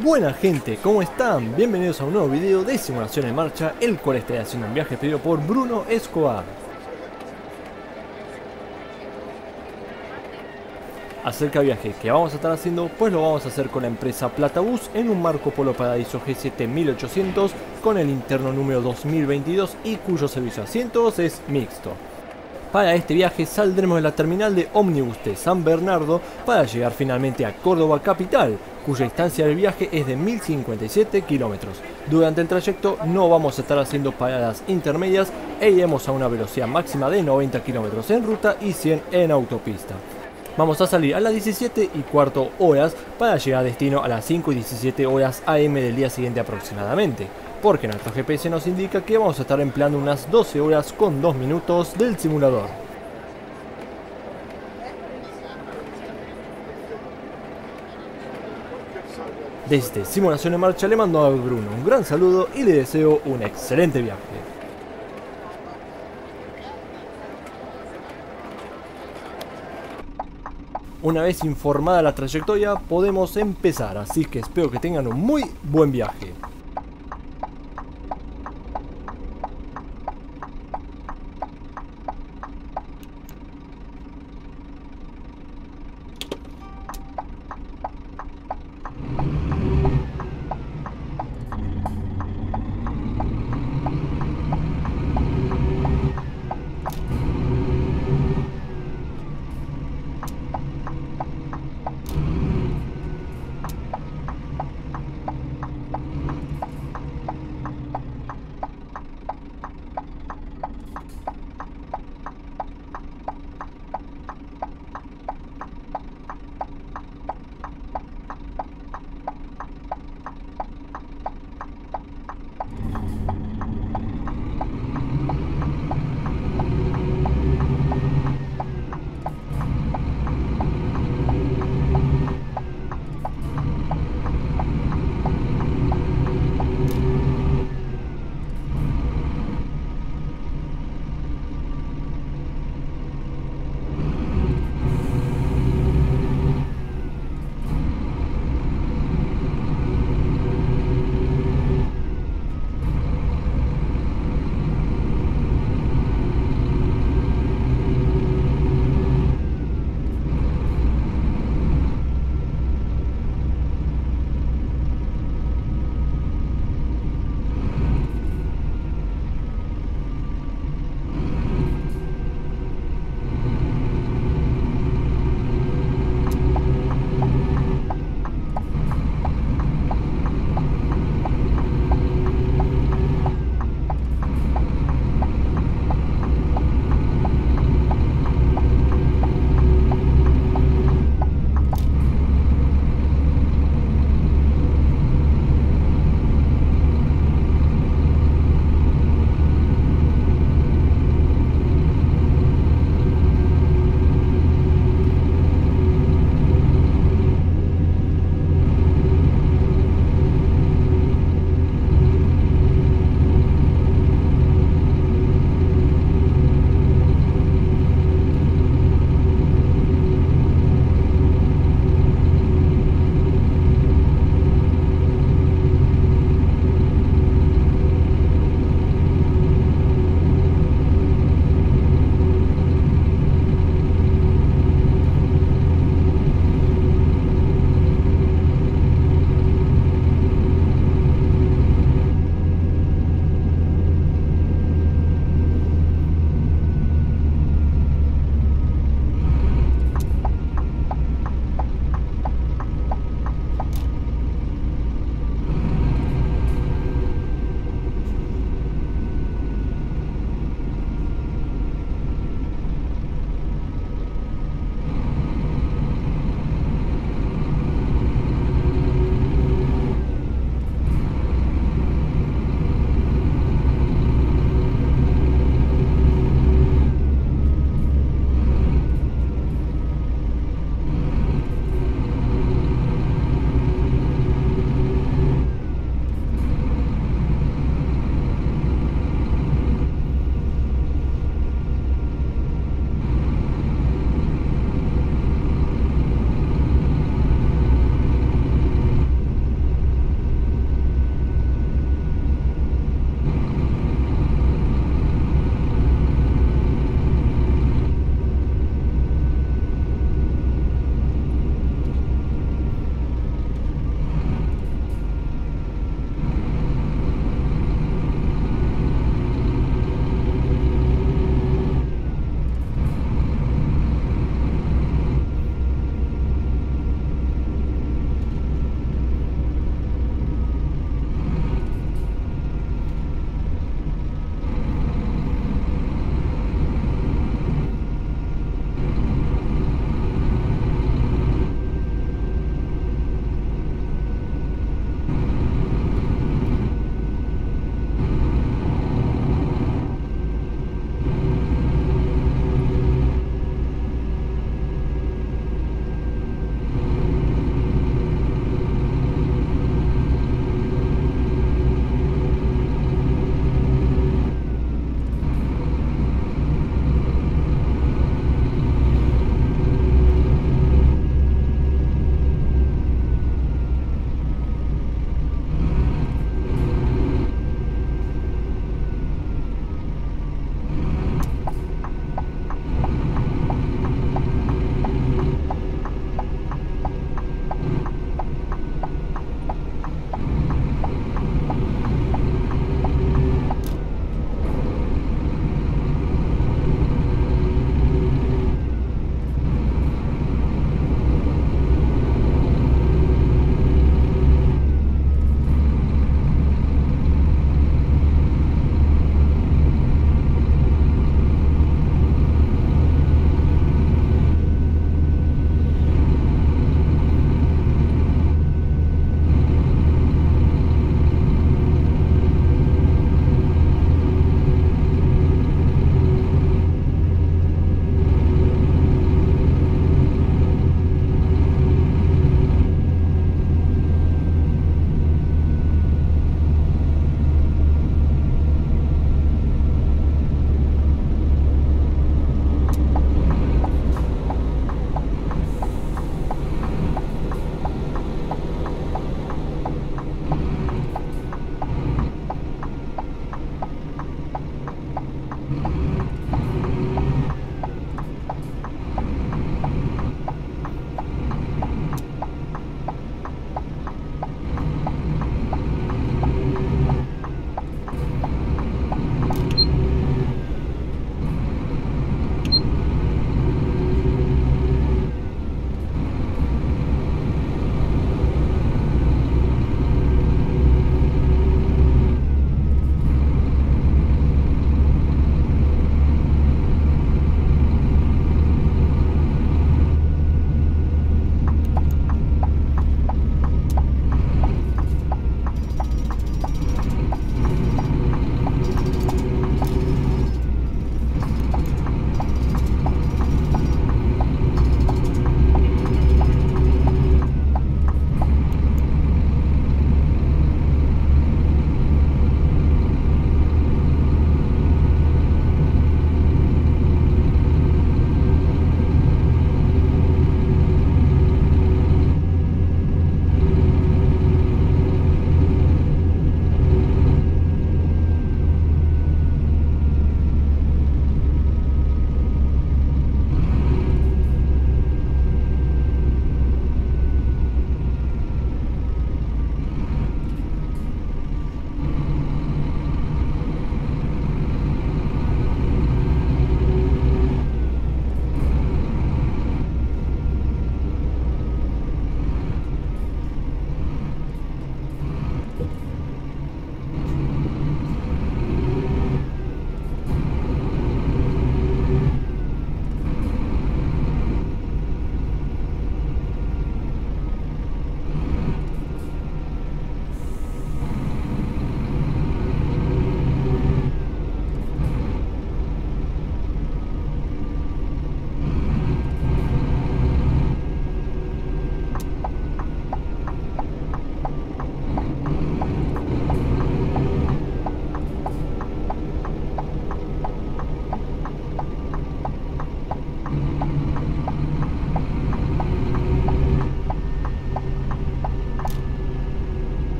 Buena gente, ¿cómo están? Bienvenidos a un nuevo video de simulación en marcha, el cual estaré haciendo un viaje pedido por Bruno Escobar. Acerca viaje que vamos a estar haciendo, pues lo vamos a hacer con la empresa Platabus en un Marco Polo Paradiso G7 1800 con el interno número 2022 y cuyo servicio de asientos es mixto. Para este viaje saldremos de la terminal de ómnibus de San Bernardo para llegar finalmente a Córdoba capital, cuya distancia del viaje es de 1057 kilómetros. Durante el trayecto no vamos a estar haciendo paradas intermedias e iremos a una velocidad máxima de 90 kilómetros en ruta y 100 en autopista. Vamos a salir a las 17 y cuarto horas para llegar a destino a las 5 y 17 horas AM del día siguiente aproximadamente porque nuestro GPS nos indica que vamos a estar empleando unas 12 horas con 2 minutos del simulador. Desde Simulación en Marcha le mando a Bruno un gran saludo y le deseo un excelente viaje. Una vez informada la trayectoria podemos empezar, así que espero que tengan un muy buen viaje.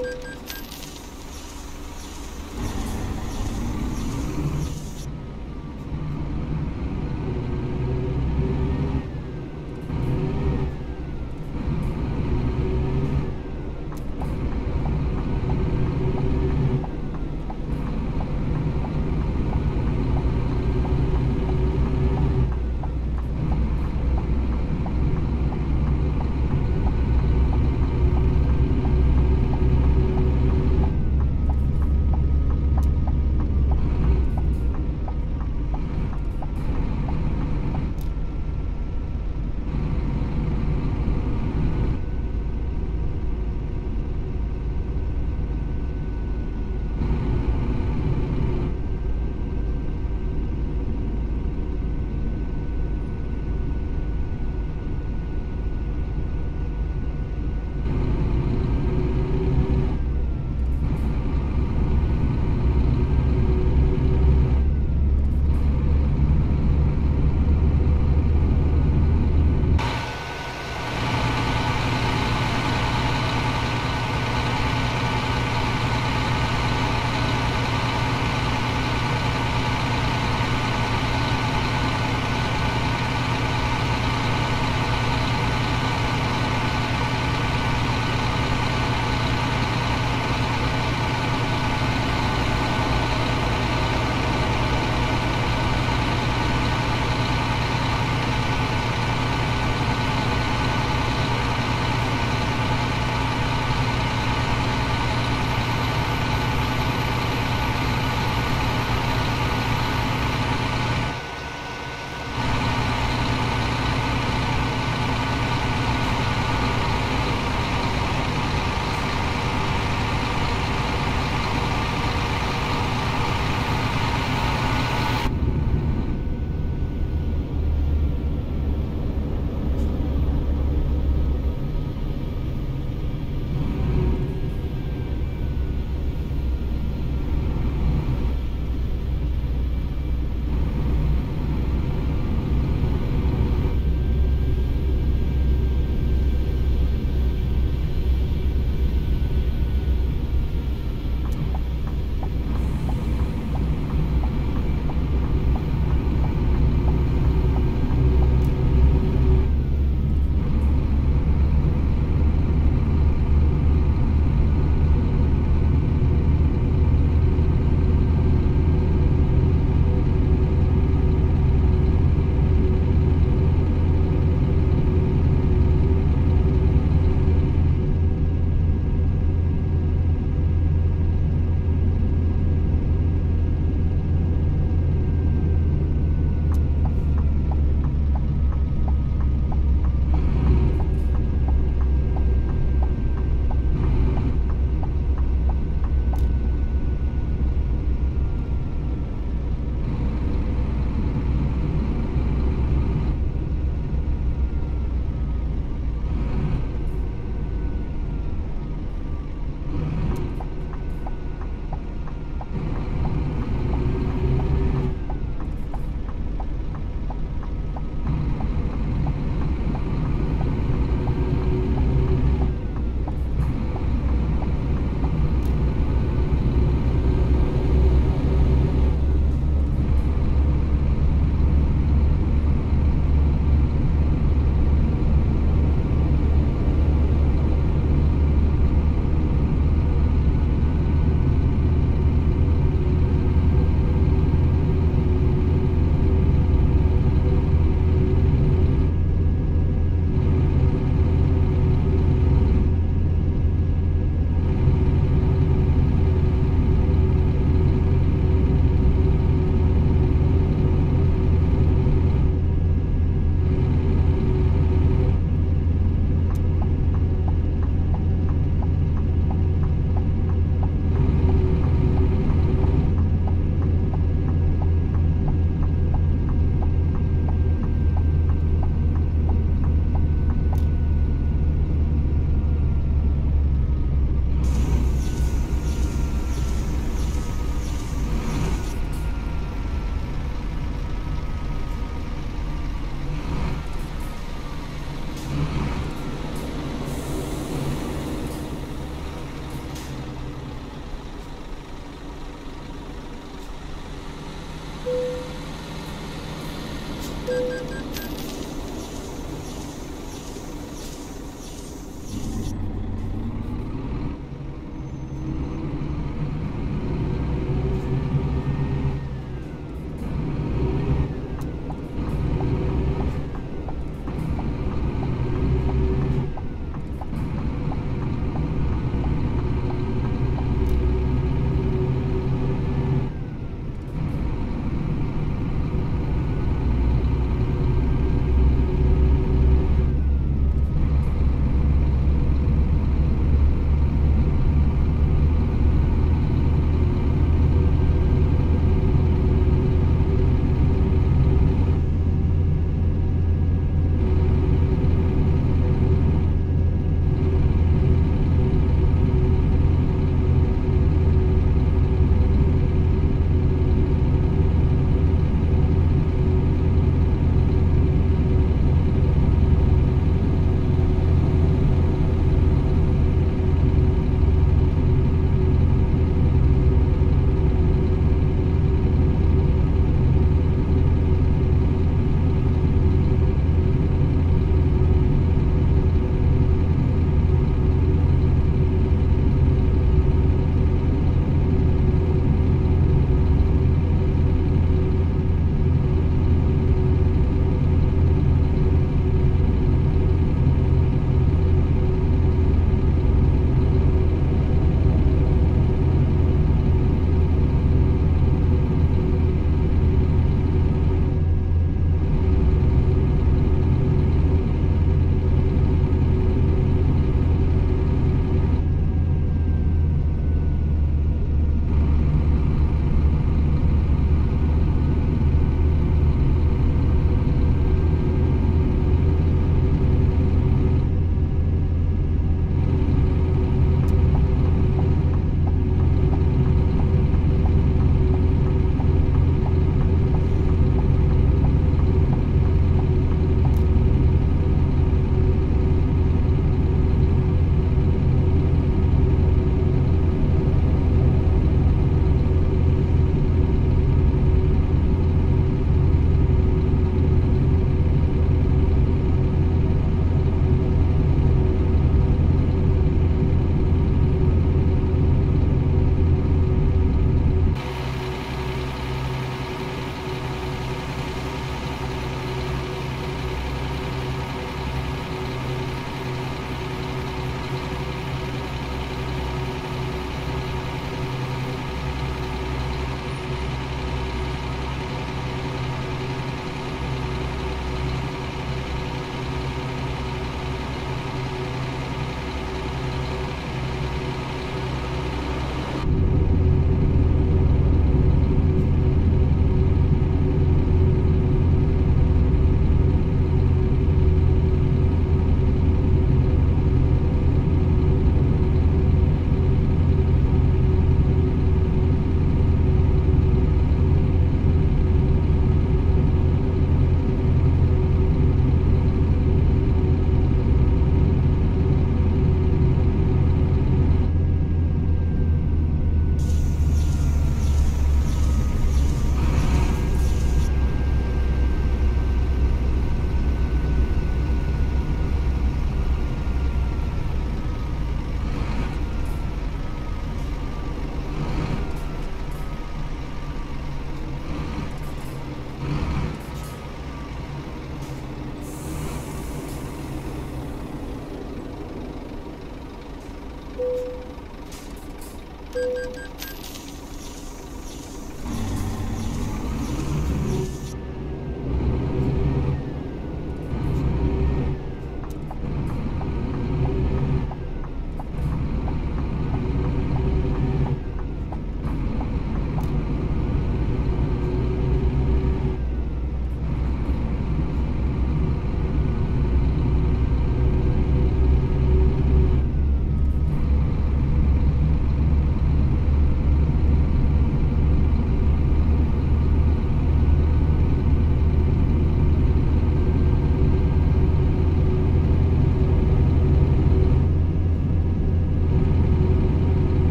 you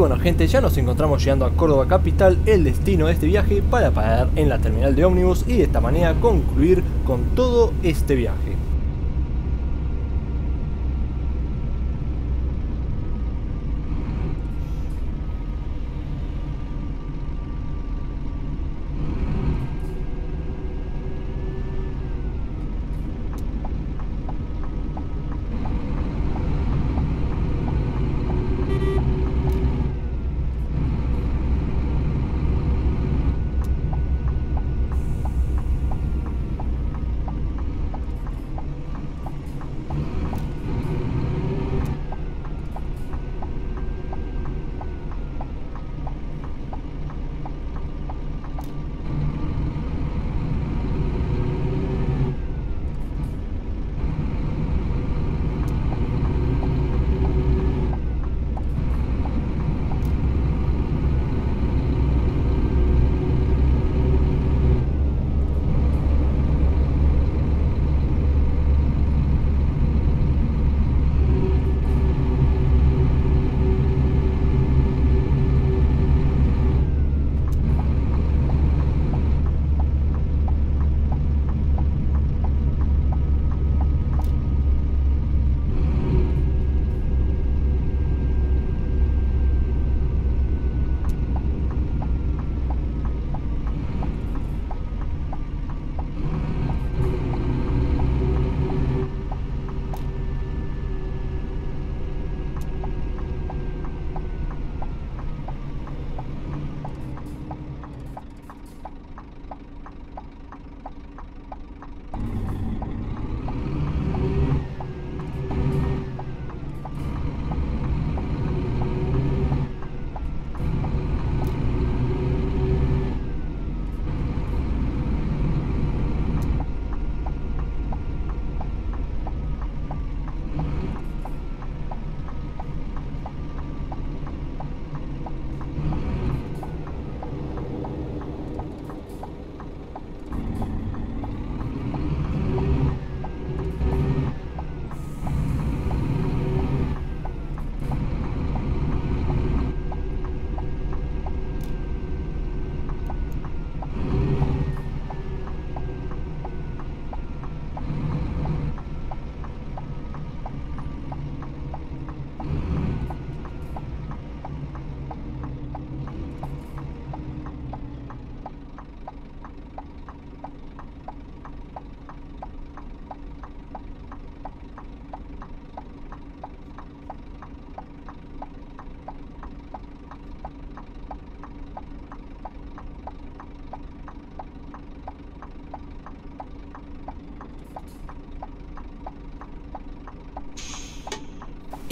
Bueno gente, ya nos encontramos llegando a Córdoba Capital, el destino de este viaje para parar en la terminal de ómnibus y de esta manera concluir con todo este viaje.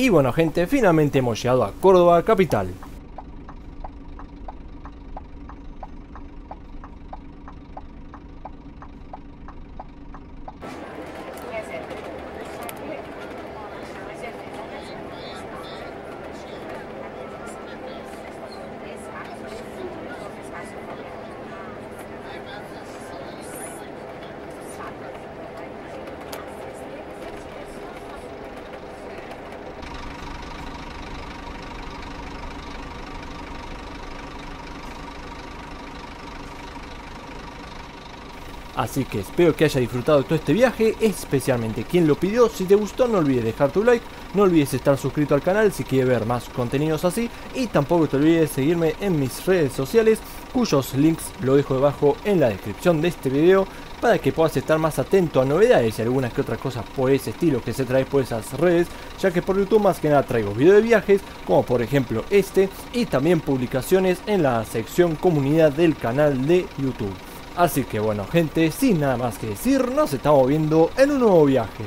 Y bueno gente, finalmente hemos llegado a Córdoba capital. Así que espero que haya disfrutado todo este viaje, especialmente quien lo pidió. Si te gustó no olvides dejar tu like, no olvides estar suscrito al canal si quieres ver más contenidos así. Y tampoco te olvides seguirme en mis redes sociales, cuyos links lo dejo debajo en la descripción de este video. Para que puedas estar más atento a novedades y algunas que otras cosas por ese estilo que se trae por esas redes. Ya que por YouTube más que nada traigo videos de viajes, como por ejemplo este. Y también publicaciones en la sección comunidad del canal de YouTube. Así que bueno gente, sin nada más que decir, nos estamos viendo en un nuevo viaje.